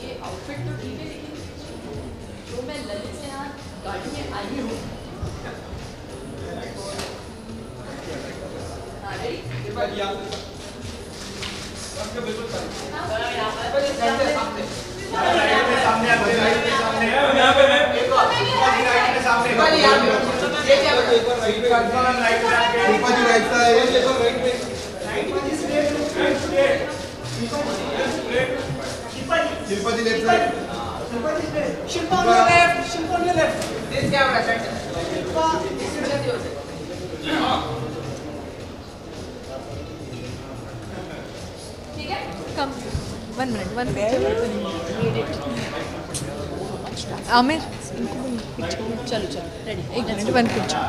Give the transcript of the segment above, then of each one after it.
ये आउटफिट तो ठीक है लेकिन जो मैं ललित से यहाँ गाड़ी में आई हूँ। हाँ, Shilpa ji left side. Shilpa ji left. Shilpa on your left. Shilpa on your left. This camera center. Shilpa. This is your side. ठीक है come one minute one minute Aamir चलो चलो रेडी एक मिनट वन पिक्चर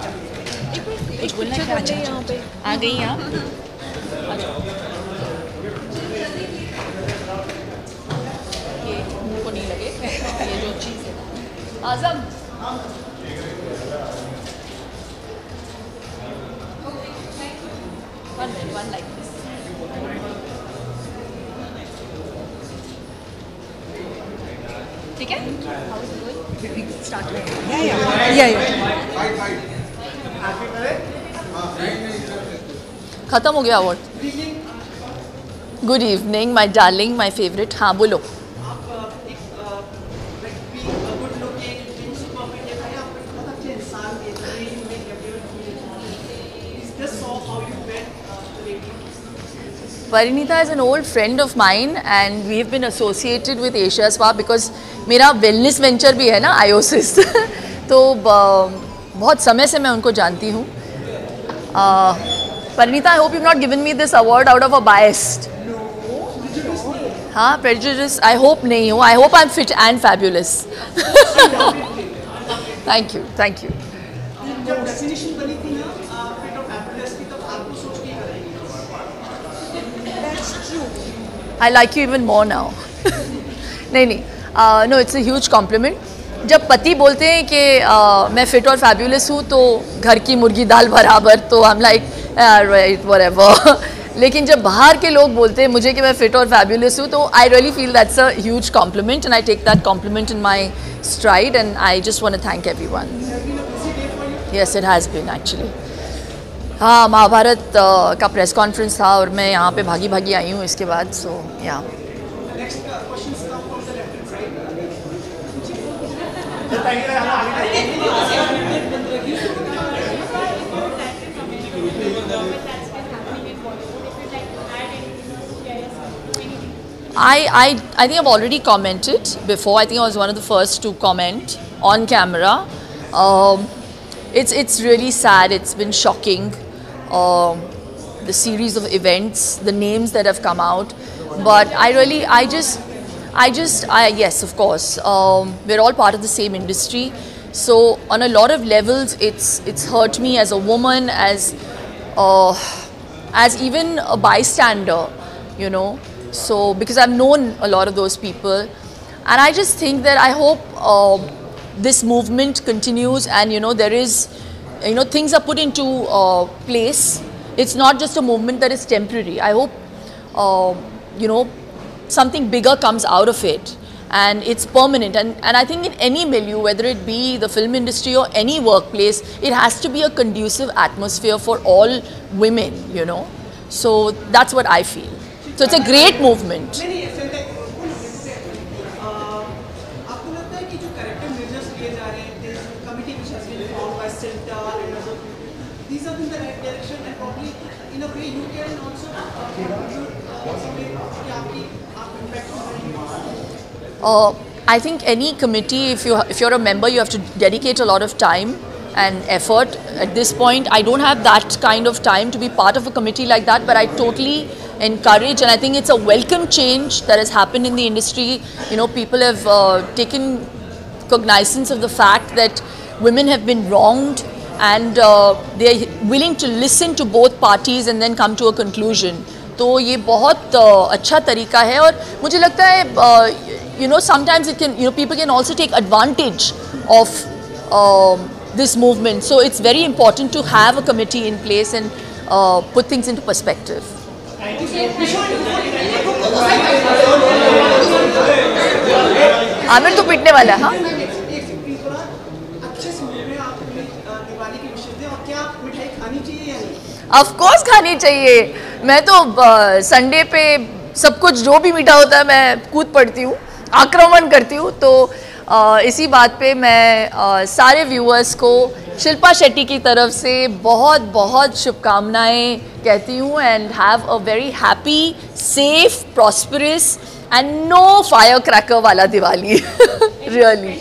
एक minute एक picture आ गई यहाँ पे आ गई आप आज़म One one like this. ठीक है। या या खत्म हो गया award good evening my darling my favourite हाँ बोलो. Parinita is an old friend of mine and we've been associated with Asia Spa because मेरा wellness venture भी है ना आयोसिस तो बहुत समय से मैं उनको जानती हूँ Parinita I hope you've not given me this award out of a biased हाँ prejudice I hope नहीं हूँ I hope I'm fit and fabulous thank you thank you I like you even more now. नहीं नहीं. No it's a huge compliment जब पति बोलते हैं कि uh, मैं फिट और फैब्यूलस हूँ तो घर की मुर्गी दाल बराबर तो हम लाइक राइट लेकिन जब बाहर के लोग बोलते हैं मुझे कि मैं फिट और फैब्यूलस हूँ तो I really feel that's a huge compliment and I take that compliment in my stride and I just want thank everyone yes it has been actually हाँ महाभारत uh, का प्रेस कॉन्फ्रेंस था और मैं यहाँ पे भागी भागी आई हूँ इसके बाद सो या hand side I, I, I think I've already commented before. I think I was one of the first to comment on camera. Um, it's, it's really sad. It's been shocking. Um, the series of events, the names that have come out. But I really, I just, I just, I, yes, of course. Um, we're all part of the same industry. So on a lot of levels, it's, it's hurt me as a woman, as, uh, as even a bystander, you know. So, because I've known a lot of those people. And I just think that I hope uh, this movement continues and, you know, there is, you know, things are put into uh, place. It's not just a movement that is temporary. I hope, uh, you know, something bigger comes out of it and it's permanent. And, and I think in any milieu, whether it be the film industry or any workplace, it has to be a conducive atmosphere for all women, you know. So that's what I feel. So it's a great movement नहीं नहीं ऐसे नहीं वो नहीं आपको लगता है कि जो करेक्टिव मेजर्स लिए जा रहे हैं this committee which has been formed by Silta and other these are in the right direction and probably in a way you can also uh, contribute uh, something कि आपकी आप impact कर रहे हैं Uh, I think any committee, if you if you're a member, you have to dedicate a lot of time and effort. At this point, I don't have that kind of time to be part of a committee like that, but I totally encourage and I think it's a welcome change that has happened in the industry. You know, people have uh, taken cognizance of the fact that women have been wronged and uh, they are willing to listen to both parties and then come to a conclusion. तो ये बहुत uh, अच्छा तरीका है और मुझे लगता है you know sometimes it can you know people can also take advantage of this movement. So it's very important to have a committee in place and uh, put things into perspective. Aamir तो पिटने वाला है हाँ एक second थोड़ा अच्छे से में आप हमें अ, दिवाली की विशेष दें और क्या मिठाई खानी चाहिए या नहीं ऑफ़ कोर्स खानी चाहिए। मैं तो संडे पे सब कुछ जो भी मीठा होता है मैं कूद पड़ती हूँ आक्रमण करती हूँ। तो अ, इसी बात पे मैं अ, सारे व्यूअर्स को शिल्पा शेट्टी की तरफ़ से बहुत बहुत शुभकामनाएँ कहती हूँ and have a very happy safe prosperous and no fire cracker वाला Diwali. Really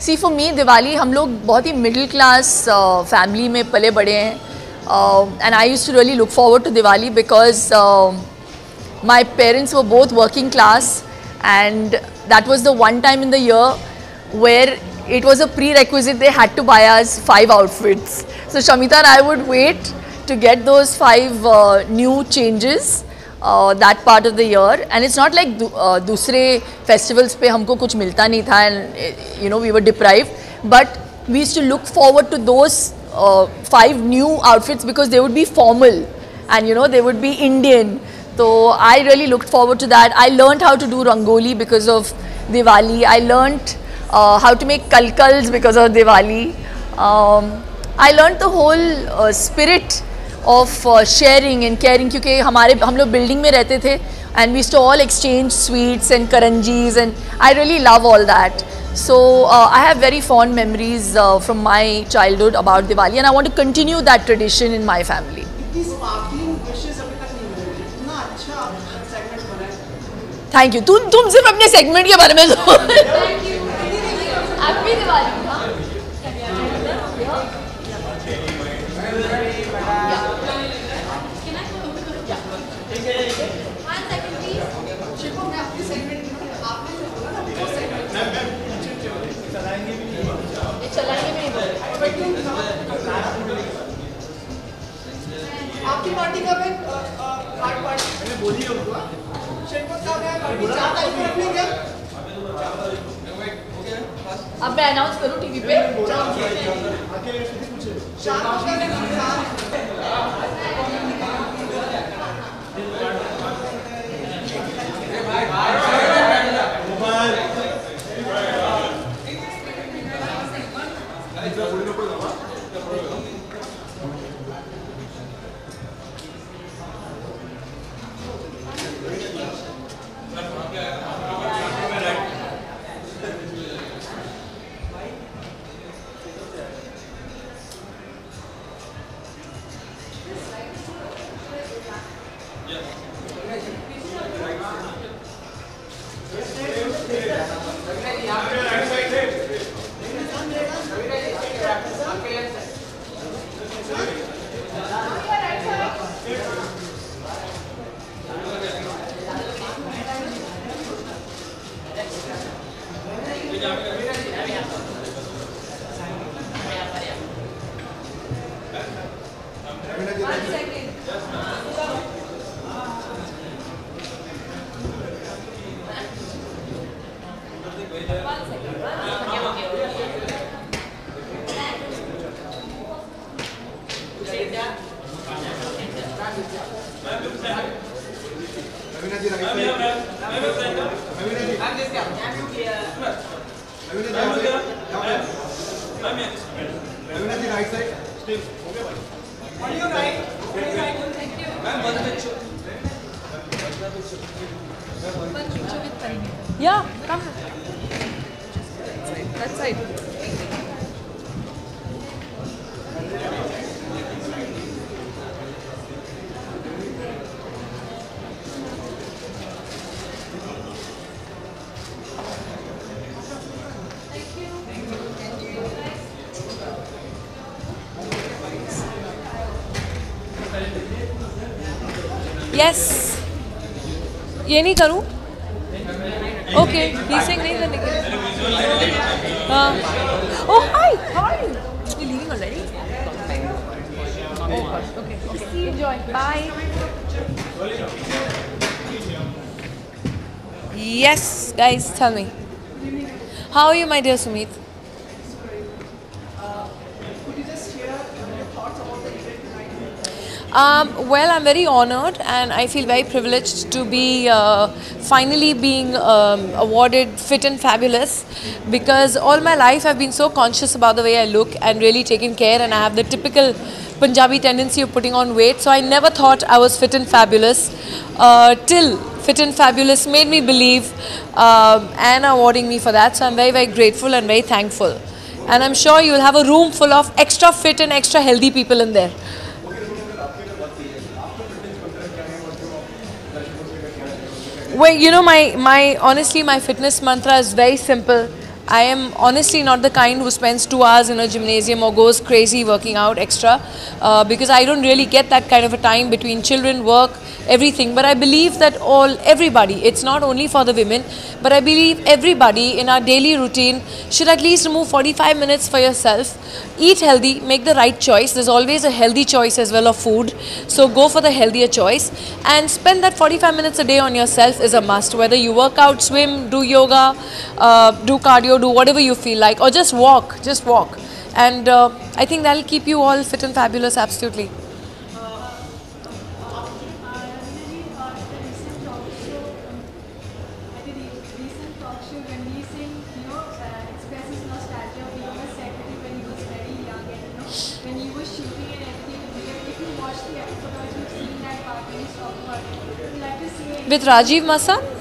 see सीफो me Diwali हम लोग बहुत ही मिडिल क्लास फैमिली में पले बड़े हैं and I use to really look forward to Diwali because my parents वो both working class and that was the one time in the year where it was a prerequisite they had to buy आज five outfits so Shamita I would wait to get those five new changes uh, that part of the year. And it's not like uh, dusre festivals pe humko kuch milta nahi tha and eh, you know we were deprived. But we used to look forward to those uh, five new outfits because they would be formal and you know they would be indian. So i really looked forward to that. I learned how to do rangoli because of diwali. I learned uh, how to make kalkals because of diwali. Um, i learned the whole uh, spirit of sharing and caring क्योंकि हमारे हम लोग building में रहते थे and we two all exchange sweets and karanjis and I really love all that so I have very fond memories from my childhood about Diwali and I want to continue that tradition in my family thank you तुम तुम सिर्फ़ अपने segment के बारे में दो अब मैं अनाउंस करूँ टीवी पे? चार तारीख राइट साइड स्टिल हो गया भाई on your right on your right thank you ma'am one picture one picture with Parineeta या कम दैट साइड यस ये नहीं करूँ? ओके नहीं करने के हाँ। ओह hi hi you leaving already okay see you Joy bye Yes, guys, tell me. How are you, my dear Sumit? Um, well, I'm very honored and I feel very privileged to be uh, finally being um, awarded Fit and Fabulous because all my life I've been so conscious about the way I look and really taking care and I have the typical Punjabi tendency of putting on weight. So I never thought I was fit and fabulous uh, till Fit and Fabulous made me believe um, and awarding me for that. So I'm very, very grateful and very thankful. And I'm sure you'll have a room full of extra fit and extra healthy people in there. Well, you know, my, my honestly, my fitness mantra is very simple. I am honestly not the kind who spends two hours in a gymnasium or goes crazy working out extra uh, because I don't really get that kind of a time between children, work, everything. But I believe that all, everybody, it's not only for the women, but I believe everybody in our daily routine should at least remove 45 minutes for yourself. Eat healthy, make the right choice. There's always a healthy choice as well of food. So go for the healthier choice and spend that 45 minutes a day on yourself is a must. Whether you work out, swim, do yoga, uh, do cardio, do whatever you feel like, or just walk, just walk. And uh, I think that'll keep you all fit and fabulous, absolutely. With Rajiv Masan?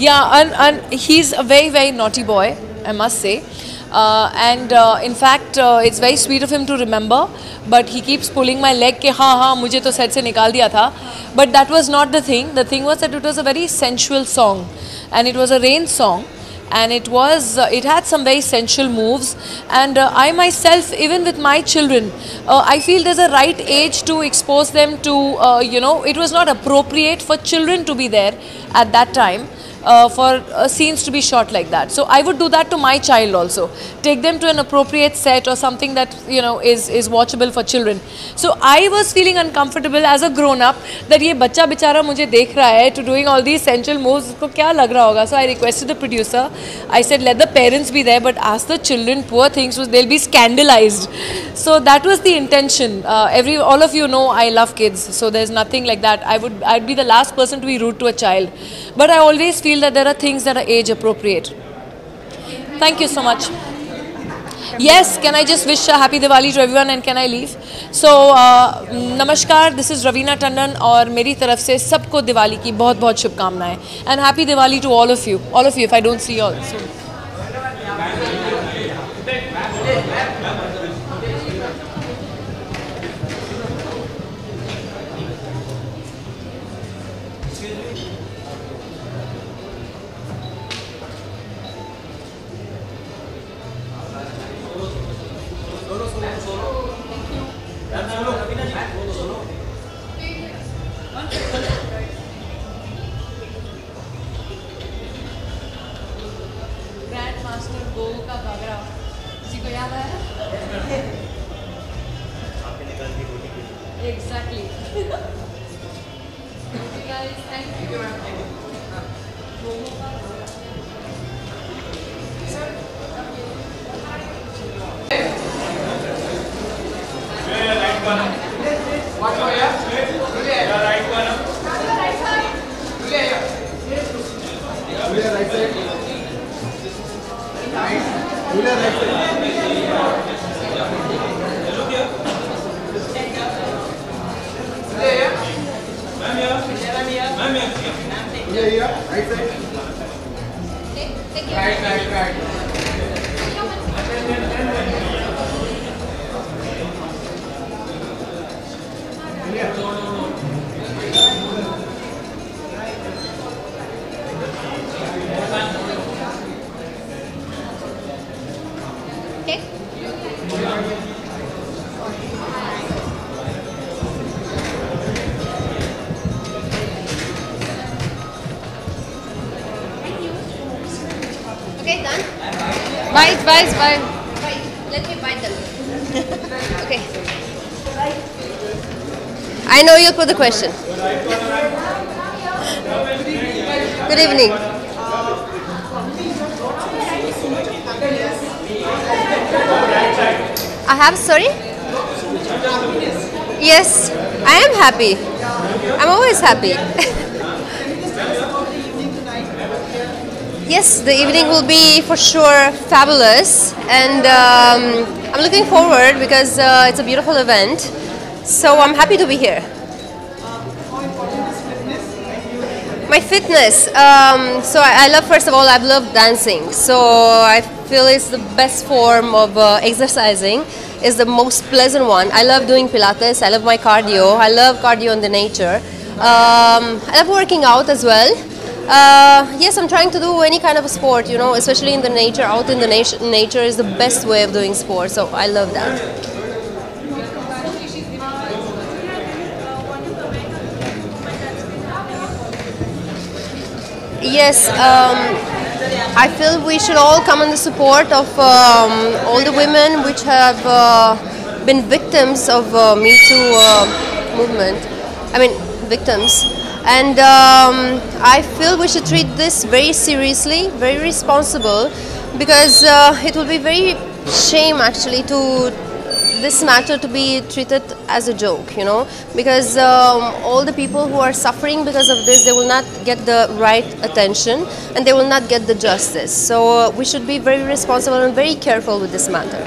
Yeah, and, and he's a very, very naughty boy, I must say. Uh, and uh, in fact, uh, it's very sweet of him to remember, but he keeps pulling my leg, ke, haan, haan, to set se nikal diya tha. But that was not the thing. The thing was that it was a very sensual song, and it was a rain song and it was uh, it had some very sensual moves and uh, i myself even with my children uh, i feel there's a right age to expose them to uh, you know it was not appropriate for children to be there at that time uh, for uh, scenes to be shot like that so i would do that to my child also take them to an appropriate set or something that you know is is watchable for children so i was feeling uncomfortable as a grown up that ये बच्चा बेचारा मुझे देख रहा है to doing all these sensual moves उसको क्या लग रहा होगा so i requested the producer i said let the parents be there but ask the children poor things was they'll be scandalized so that was the intention uh, every all of you know i love kids so there's nothing like that i would i'd be the last person to be rude to a child but i always feel that there are things that are age appropriate. Thank you so much. Yes, can I just wish a happy Diwali to everyone and can I leave? So, uh, Namaskar, this is Raveena Tandon and meri taraf se sabko Diwali ki bahut bahut shubkamnaye. And happy Diwali to all of you. All of you, if I don't see you all. Exactly. okay guys, thank you. Yeah, yeah, right you. Very very right. Bite, bite, bite. Let me bite them. okay. I know you'll put the question. Good evening. I have, sorry? Yes, I am happy. I'm always happy. Yes, the evening will be for sure fabulous, and um, I'm looking forward because uh, it's a beautiful event. So I'm happy to be here. My fitness. Um, so I, I love, first of all, I've loved dancing. So I feel it's the best form of uh, exercising. It's the most pleasant one. I love doing Pilates. I love my cardio. I love cardio in the nature. Um, I love working out as well. Uh, yes, I'm trying to do any kind of sport, you know, especially in the nature. Out in the nat- nature is the best way of doing sport, so I love that. Yes, um, I feel we should all come in the support of um, all the women which have uh, been victims of uh, Me Too uh, movement. I mean, victims. And um, I feel we should treat this very seriously, very responsible, because uh, it will be very shame actually to this matter to be treated as a joke, you know, because um, all the people who are suffering because of this, they will not get the right attention and they will not get the justice. So uh, we should be very responsible and very careful with this matter,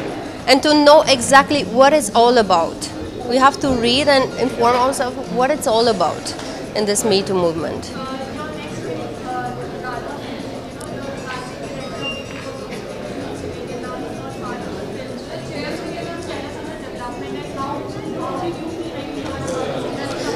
and to know exactly what it's all about. We have to read and inform ourselves what it's all about in this Me Too movement.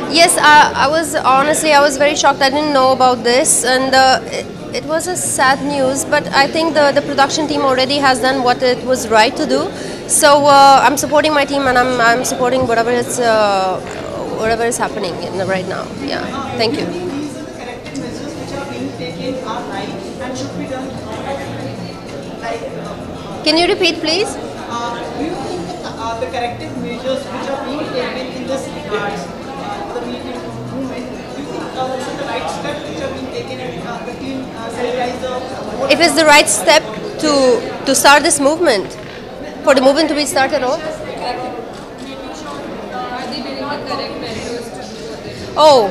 Yes, I, I was honestly I was very shocked. I didn't know about this, and uh, it, it was a sad news. But I think the the production team already has done what it was right to do. So uh, I'm supporting my team, and I'm I'm supporting whatever it's. uh, whatever is happening in the, right now. Yeah, thank you. Can you repeat, please? do you think the, corrective measures which are being taken in this regard, uh, the movement, do you think are the right steps which are being taken and the clean sanitizer? If it's the right step to to start this movement, for the movement to be started off. Oh,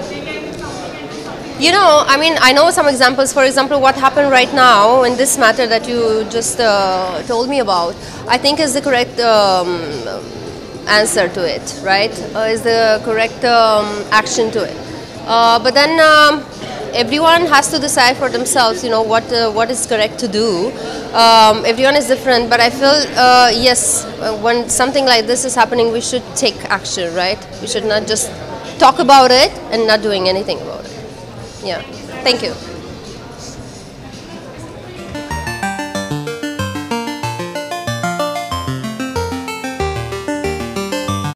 you know, I mean, I know some examples. For example, what happened right now in this matter that you just uh, told me about, I think is the correct um, answer to it, right? Uh, is the correct um, action to it. Uh, but then um, everyone has to decide for themselves, you know, what uh, what is correct to do. Um, everyone is different, but I feel uh, yes, uh, when something like this is happening, we should take action, right? We should not just talk about it and not doing anything about it. Yeah. Thank you.